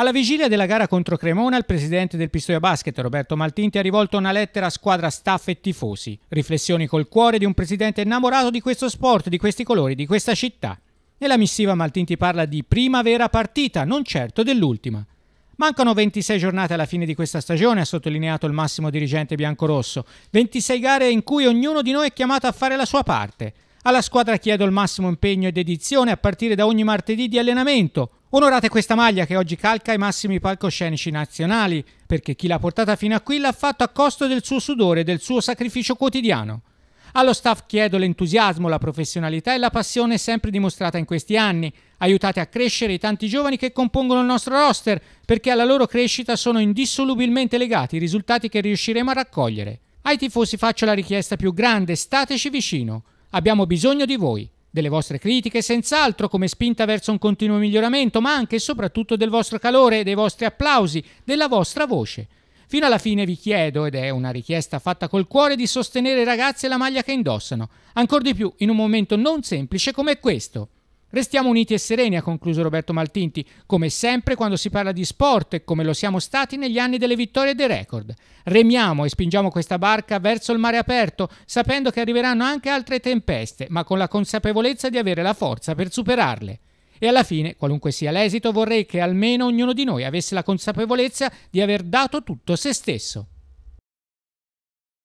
Alla vigilia della gara contro Cremona, il presidente del Pistoia Basket, Roberto Maltinti, ha rivolto una lettera a squadra, staff e tifosi. Riflessioni col cuore di un presidente innamorato di questo sport, di questi colori, di questa città. Nella missiva Maltinti parla di prima vera partita, non certo dell'ultima. Mancano 26 giornate alla fine di questa stagione, ha sottolineato il massimo dirigente biancorosso. 26 gare in cui ognuno di noi è chiamato a fare la sua parte. Alla squadra chiedo il massimo impegno e dedizione a partire da ogni martedì di allenamento. Onorate questa maglia che oggi calca i massimi palcoscenici nazionali, perché chi l'ha portata fino a qui l'ha fatto a costo del suo sudore e del suo sacrificio quotidiano. Allo staff chiedo l'entusiasmo, la professionalità e la passione sempre dimostrata in questi anni. Aiutate a crescere i tanti giovani che compongono il nostro roster, perché alla loro crescita sono indissolubilmente legati i risultati che riusciremo a raccogliere. Ai tifosi faccio la richiesta più grande, stateci vicino. Abbiamo bisogno di voi, delle vostre critiche senz'altro come spinta verso un continuo miglioramento, ma anche e soprattutto del vostro calore, dei vostri applausi, della vostra voce. Fino alla fine vi chiedo, ed è una richiesta fatta col cuore, di sostenere i ragazzi e la maglia che indossano, ancor di più in un momento non semplice come questo. Restiamo uniti e sereni, ha concluso Roberto Maltinti, come sempre quando si parla di sport e come lo siamo stati negli anni delle vittorie e dei record. Remiamo e spingiamo questa barca verso il mare aperto, sapendo che arriveranno anche altre tempeste, ma con la consapevolezza di avere la forza per superarle. E alla fine, qualunque sia l'esito, vorrei che almeno ognuno di noi avesse la consapevolezza di aver dato tutto se stesso.